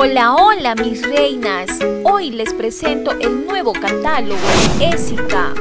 Hola, hola mis reinas. Hoy les presento el nuevo catálogo de Ésica.